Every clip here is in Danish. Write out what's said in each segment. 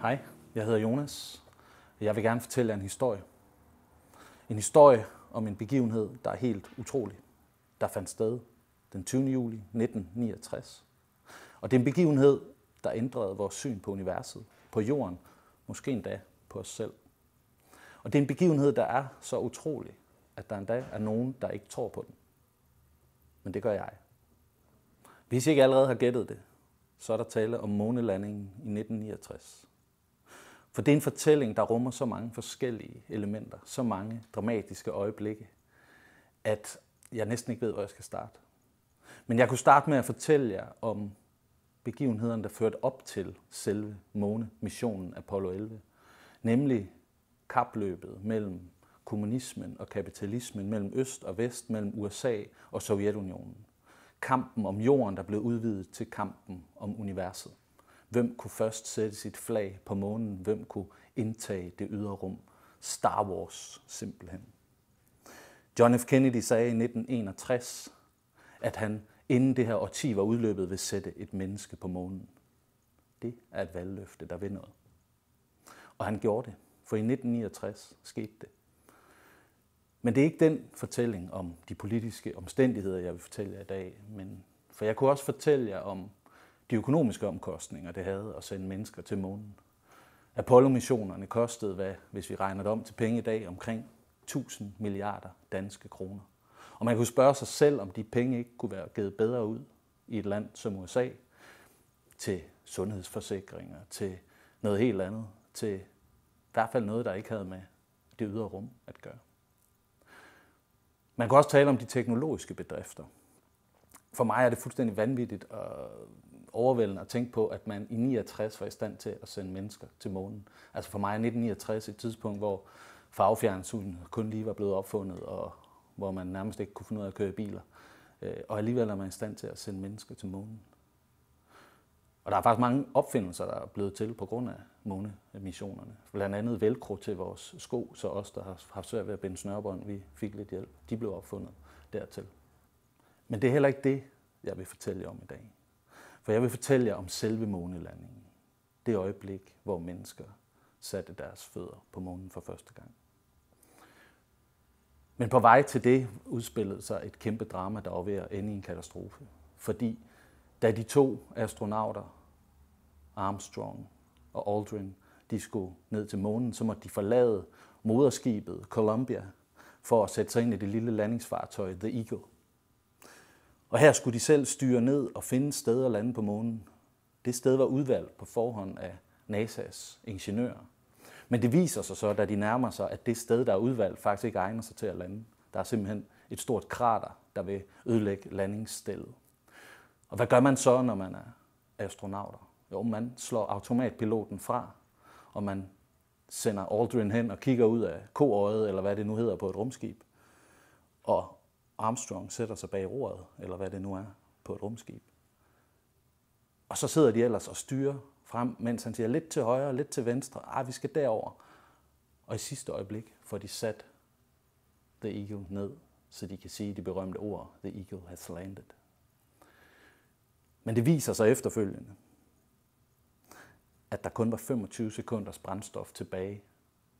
Hej, jeg hedder Jonas. Jeg vil gerne fortælle jer en historie. En historie om en begivenhed, der er helt utrolig, der fandt sted den 20. juli 1969. Og det er en begivenhed, der ændrede vores syn på universet, på jorden, måske endda på os selv. Og det er en begivenhed, der er så utrolig, at der endda er nogen, der ikke tror på den. Men det gør jeg. Hvis I ikke allerede har gættet det, så er der tale om månelandingen i 1969. For det er en fortælling, der rummer så mange forskellige elementer, så mange dramatiske øjeblikke, at jeg næsten ikke ved, hvor jeg skal starte. Men jeg kunne starte med at fortælle jer om begivenhederne, der førte op til selve månemissionen Apollo 11. Nemlig kapløbet mellem kommunismen og kapitalismen, mellem øst og vest, mellem USA og Sovjetunionen. Kampen om jorden, der blev udvidet til kampen om universet. Hvem kunne først sætte sit flag på månen? Hvem kunne indtage det ydre rum? Star Wars simpelthen. John F. Kennedy sagde i 1961, at han inden det her årti var udløbet, vil sætte et menneske på månen. Det er et valgløfte, der vil noget. Og han gjorde det, for i 1969 skete det. Men det er ikke den fortælling om de politiske omstændigheder, jeg vil fortælle jer i dag. Men, for jeg kunne også fortælle jer om de økonomiske omkostninger, det havde at sende mennesker til månen. Apollo-missionerne kostede, hvad, hvis vi regner det om til penge i dag, omkring 1000 milliarder danske kroner. Og man kunne spørge sig selv, om de penge ikke kunne være givet bedre ud i et land som USA til sundhedsforsikringer, til noget helt andet, til i hvert fald noget, der ikke havde med det ydre rum at gøre. Man kan også tale om de teknologiske bedrifter. For mig er det fuldstændig vanvittigt at overvældende at tænke på, at man i 69 var i stand til at sende mennesker til månen. Altså for mig er 1969 et tidspunkt, hvor farvefjernsynet kun lige var blevet opfundet, og hvor man nærmest ikke kunne finde ud af at køre biler. Øh, og alligevel er man i stand til at sende mennesker til månen. Og der er faktisk mange opfindelser, der er blevet til på grund af månemissionerne. Blandt andet velcro til vores sko, så os, der har haft svært ved at binde snørbånd, vi fik lidt hjælp. De blev opfundet dertil. Men det er heller ikke det, jeg vil fortælle jer om i dag. For jeg vil fortælle jer om selve månelandingen. Det øjeblik, hvor mennesker satte deres fødder på månen for første gang. Men på vej til det udspillede sig et kæmpe drama, der var ved at ende i en katastrofe. Fordi da de to astronauter, Armstrong og Aldrin, de skulle ned til månen, så måtte de forlade moderskibet Columbia for at sætte sig ind i det lille landingsfartøj The Eagle. Og her skulle de selv styre ned og finde et sted at lande på månen. Det sted var udvalgt på forhånd af NASA's ingeniører. Men det viser sig så, da de nærmer sig, at det sted, der er udvalgt, faktisk ikke egner sig til at lande. Der er simpelthen et stort krater, der vil ødelægge landingsstedet. Og hvad gør man så, når man er astronauter? Jo, man slår automatpiloten fra, og man sender Aldrin hen og kigger ud af koøjet, eller hvad det nu hedder på et rumskib. Og Armstrong sætter sig bag roret, eller hvad det nu er, på et rumskib. Og så sidder de ellers og styrer frem, mens han siger lidt til højre, lidt til venstre. Ah, vi skal derover. Og i sidste øjeblik får de sat The Eagle ned, så de kan sige de berømte ord, The Eagle has landed. Men det viser sig efterfølgende, at der kun var 25 sekunders brændstof tilbage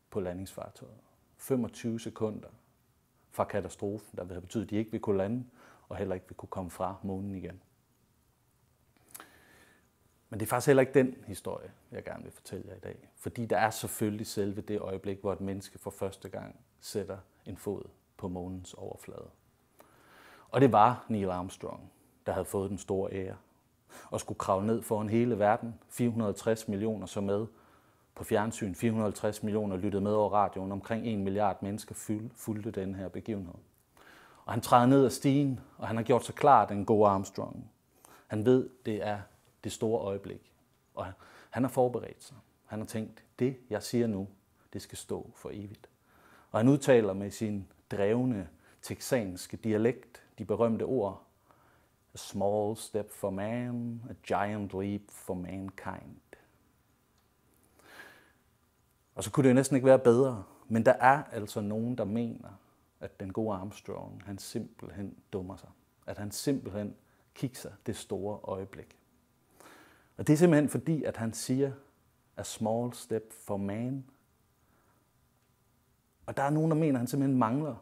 på landingsfartøjet. 25 sekunder fra katastrofen, der vil have betydet, at de ikke vil kunne lande, og heller ikke vil kunne komme fra månen igen. Men det er faktisk heller ikke den historie, jeg gerne vil fortælle jer i dag. Fordi der er selvfølgelig selve det øjeblik, hvor et menneske for første gang sætter en fod på månens overflade. Og det var Neil Armstrong, der havde fået den store ære og skulle kravle ned foran hele verden. 460 millioner så med på fjernsyn, 450 millioner lyttede med over radioen, omkring 1 milliard mennesker fulgte den her begivenhed. Og han træder ned ad stigen, og han har gjort sig klar, den gode Armstrong. Han ved, det er det store øjeblik. Og han har forberedt sig. Han har tænkt, det jeg siger nu, det skal stå for evigt. Og han udtaler med sin drevne texanske dialekt de berømte ord, A small step for man, a giant leap for mankind. Og så kunne det jo næsten ikke være bedre. Men der er altså nogen, der mener, at den gode Armstrong, han simpelthen dummer sig. At han simpelthen kigger det store øjeblik. Og det er simpelthen fordi, at han siger, a small step for man. Og der er nogen, der mener, at han simpelthen mangler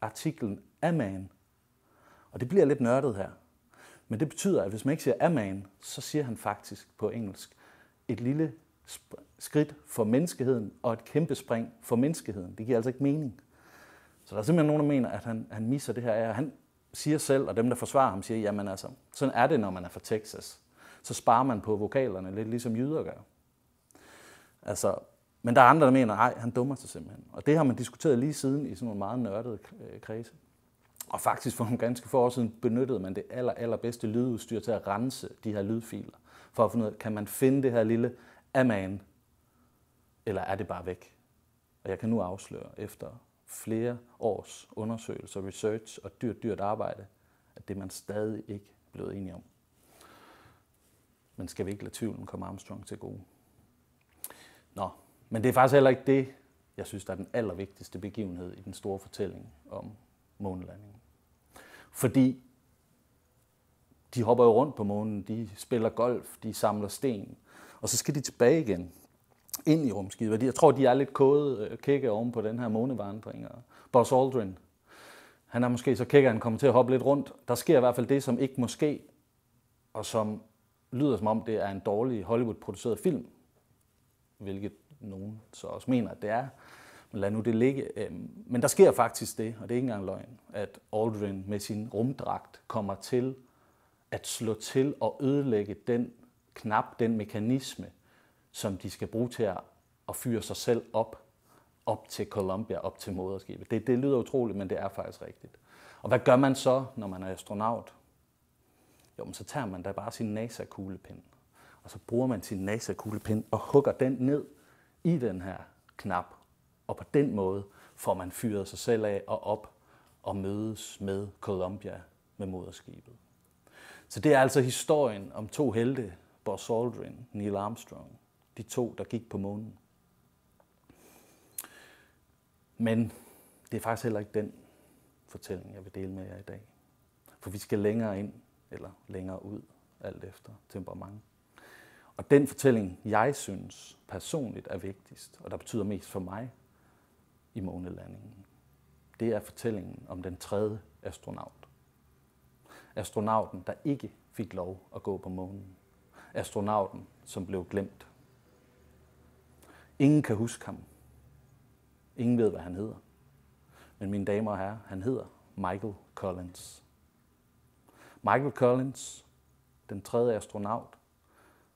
artiklen a man. Og det bliver lidt nørdet her. Men det betyder, at hvis man ikke siger a man, så siger han faktisk på engelsk et lille skridt for menneskeheden og et kæmpe spring for menneskeheden. Det giver altså ikke mening. Så der er simpelthen nogen, der mener, at han, han misser det her. Han siger selv, og dem, der forsvarer ham, siger, jamen altså, sådan er det, når man er fra Texas. Så sparer man på vokalerne, lidt ligesom jyder gør. Altså, men der er andre, der mener, nej, han dummer sig simpelthen. Og det har man diskuteret lige siden i sådan nogle meget nørdede øh, kredse. Og faktisk for nogle ganske få år siden benyttede man det aller, allerbedste lydudstyr til at rense de her lydfiler. For at finde ud af, kan man finde det her lille aman, eller er det bare væk? Og jeg kan nu afsløre, efter flere års undersøgelser, research og dyrt, dyrt arbejde, at det er man stadig ikke blevet enige om. Men skal vi ikke lade tvivlen komme Armstrong til gode? Nå, men det er faktisk heller ikke det, jeg synes, der er den allervigtigste begivenhed i den store fortælling om månelandingen. Fordi de hopper jo rundt på månen, de spiller golf, de samler sten, og så skal de tilbage igen ind i rumskibet. Jeg tror, de er lidt kåde øh, kække oven på den her månevandring. Og Buzz Aldrin, han er måske så kække, at han kommer til at hoppe lidt rundt. Der sker i hvert fald det, som ikke måske, og som lyder som om det er en dårlig Hollywood-produceret film, hvilket nogen så også mener, at det er. Men lad nu det ligge. Øhm, men der sker faktisk det, og det er ikke engang løgn, at Aldrin med sin rumdragt kommer til at slå til og ødelægge den knap, den mekanisme, som de skal bruge til at, at fyre sig selv op, op til Columbia, op til moderskibet. Det, det lyder utroligt, men det er faktisk rigtigt. Og hvad gør man så, når man er astronaut? Jo, men så tager man da bare sin NASA-kuglepind, og så bruger man sin NASA-kuglepind og hugger den ned i den her knap. Og på den måde får man fyret sig selv af og op og mødes med Columbia med moderskibet. Så det er altså historien om to helte, Buzz Aldrin, Neil Armstrong, de to, der gik på månen. Men det er faktisk heller ikke den fortælling, jeg vil dele med jer i dag. For vi skal længere ind, eller længere ud, alt efter temperament. Og den fortælling, jeg synes personligt er vigtigst, og der betyder mest for mig i månelandingen, det er fortællingen om den tredje astronaut. Astronauten, der ikke fik lov at gå på månen. Astronauten, som blev glemt. Ingen kan huske ham. Ingen ved, hvad han hedder. Men mine damer og herrer, han hedder Michael Collins. Michael Collins, den tredje astronaut,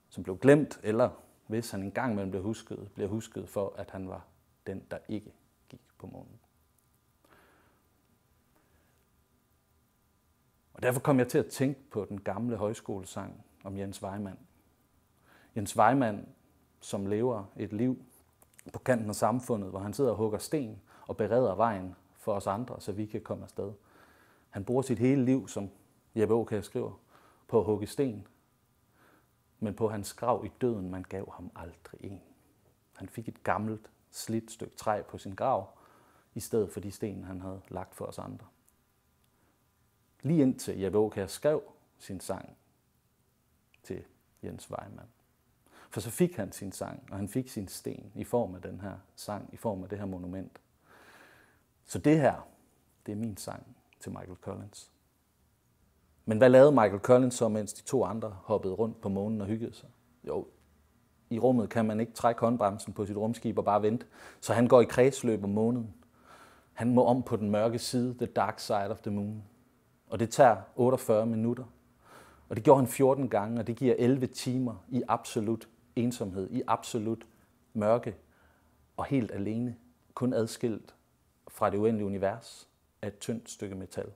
som blev glemt, eller hvis han engang imellem blev husket, blev husket for, at han var den, der ikke gik på månen. Og derfor kom jeg til at tænke på den gamle højskolesang om Jens Weimann. Jens Weimann, som lever et liv på kanten af samfundet, hvor han sidder og hugger sten og bereder vejen for os andre, så vi kan komme afsted. Han bruger sit hele liv, som Jeppe Aukær skriver, på at hugge sten, men på hans grav i døden, man gav ham aldrig en. Han fik et gammelt, slidt stykke træ på sin grav, i stedet for de sten, han havde lagt for os andre. Lige indtil Jeppe Aukær skrev sin sang til Jens Weimann. For så fik han sin sang, og han fik sin sten i form af den her sang, i form af det her monument. Så det her, det er min sang til Michael Collins. Men hvad lavede Michael Collins så, mens de to andre hoppede rundt på månen og hyggede sig? Jo, i rummet kan man ikke trække håndbremsen på sit rumskib og bare vente, så han går i kredsløb om månen. Han må om på den mørke side, the dark side of the moon. Og det tager 48 minutter. Og det gjorde han 14 gange, og det giver 11 timer i absolut ensomhed, i absolut mørke og helt alene, kun adskilt fra det uendelige univers af et tyndt stykke metal.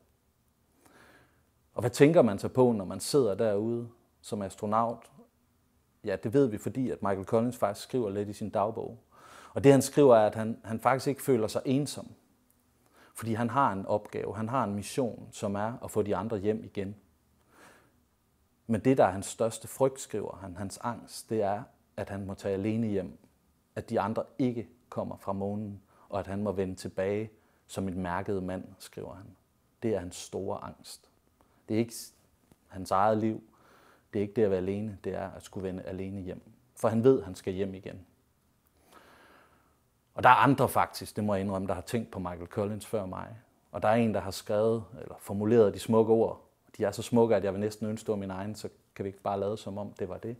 Og hvad tænker man så på, når man sidder derude som astronaut? Ja, det ved vi, fordi at Michael Collins faktisk skriver lidt i sin dagbog. Og det han skriver er, at han, han faktisk ikke føler sig ensom. Fordi han har en opgave, han har en mission, som er at få de andre hjem igen. Men det, der er hans største frygt, skriver han, hans angst, det er, at han må tage alene hjem. At de andre ikke kommer fra månen, og at han må vende tilbage som et mærket mand, skriver han. Det er hans store angst. Det er ikke hans eget liv. Det er ikke det at være alene. Det er at skulle vende alene hjem. For han ved, at han skal hjem igen. Og der er andre faktisk, det må jeg indrømme, der har tænkt på Michael Collins før mig. Og der er en, der har skrevet eller formuleret de smukke ord. De er så smukke, at jeg vil næsten ønske, at min egen, så kan vi ikke bare lade som om, det var det.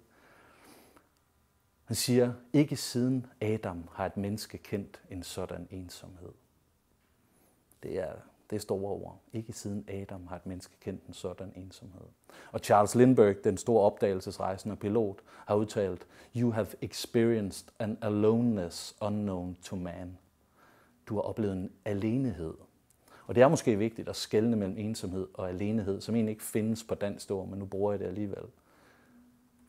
Han siger, ikke siden Adam har et menneske kendt en sådan ensomhed. Det er, det er store ord. Ikke siden Adam har et menneske kendt en sådan ensomhed. Og Charles Lindbergh, den store opdagelsesrejsende pilot, har udtalt, You have experienced an aloneness unknown to man. Du har oplevet en alenehed. Og det er måske vigtigt at skelne mellem ensomhed og alenehed, som egentlig ikke findes på dansk ord, men nu bruger jeg det alligevel.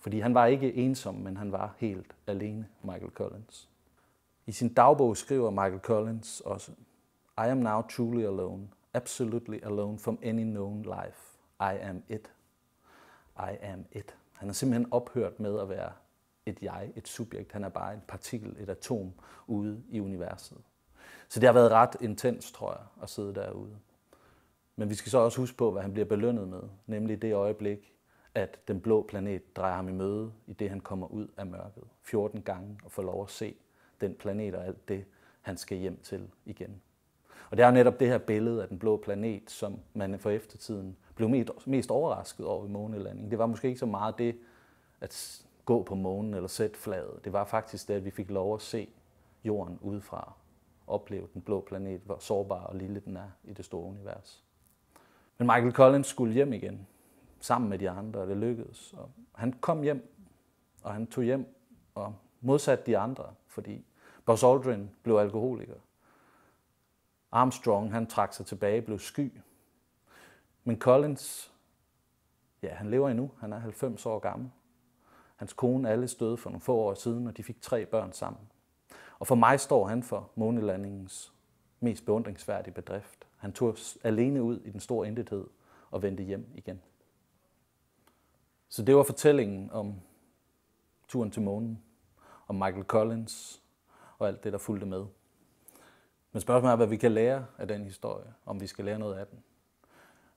Fordi han var ikke ensom, men han var helt alene, Michael Collins. I sin dagbog skriver Michael Collins også, I am now truly alone, absolutely alone from any known life. I am it. I am it. Han har simpelthen ophørt med at være et jeg, et subjekt. Han er bare en partikel, et atom ude i universet. Så det har været ret intens, tror jeg, at sidde derude. Men vi skal så også huske på, hvad han bliver belønnet med, nemlig det øjeblik, at den blå planet drejer ham i møde, i det han kommer ud af mørket 14 gange og får lov at se den planet og alt det, han skal hjem til igen. Og det er jo netop det her billede af den blå planet, som man for eftertiden blev mest overrasket over ved månelandingen. Det var måske ikke så meget det at gå på månen eller sætte flaget. Det var faktisk det, at vi fik lov at se jorden udefra. Opleve den blå planet, hvor sårbar og lille den er i det store univers. Men Michael Collins skulle hjem igen sammen med de andre, og det lykkedes. Og han kom hjem, og han tog hjem og modsat de andre, fordi Buzz Aldrin blev alkoholiker. Armstrong, han trak sig tilbage, blev sky. Men Collins, ja, han lever endnu. Han er 90 år gammel. Hans kone alle støde for nogle få år siden, og de fik tre børn sammen. Og for mig står han for månelandingens mest beundringsværdige bedrift. Han tog alene ud i den store intethed og vendte hjem igen. Så det var fortællingen om turen til månen, om Michael Collins og alt det, der fulgte med. Men spørgsmålet er, hvad vi kan lære af den historie, om vi skal lære noget af den.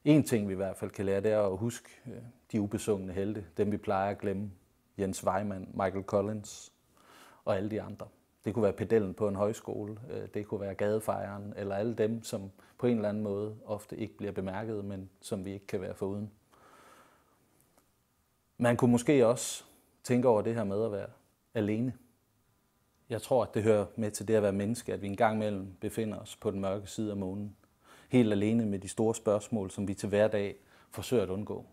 En ting, vi i hvert fald kan lære, det er at huske øh, de ubesungne helte, dem vi plejer at glemme. Jens Weimann, Michael Collins og alle de andre. Det kunne være pedellen på en højskole, øh, det kunne være gadefejeren, eller alle dem, som på en eller anden måde ofte ikke bliver bemærket, men som vi ikke kan være foruden. Man kunne måske også tænke over det her med at være alene. Jeg tror, at det hører med til det at være menneske, at vi engang imellem befinder os på den mørke side af månen. Helt alene med de store spørgsmål, som vi til hverdag forsøger at undgå.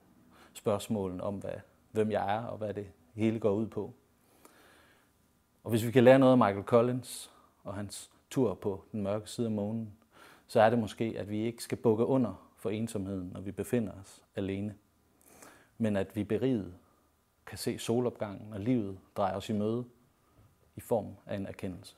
Spørgsmålen om, hvad, hvem jeg er og hvad det hele går ud på. Og hvis vi kan lære noget af Michael Collins og hans tur på den mørke side af månen, så er det måske, at vi ikke skal bukke under for ensomheden, når vi befinder os alene men at vi beriget kan se solopgangen og livet drejer os i møde i form af en erkendelse.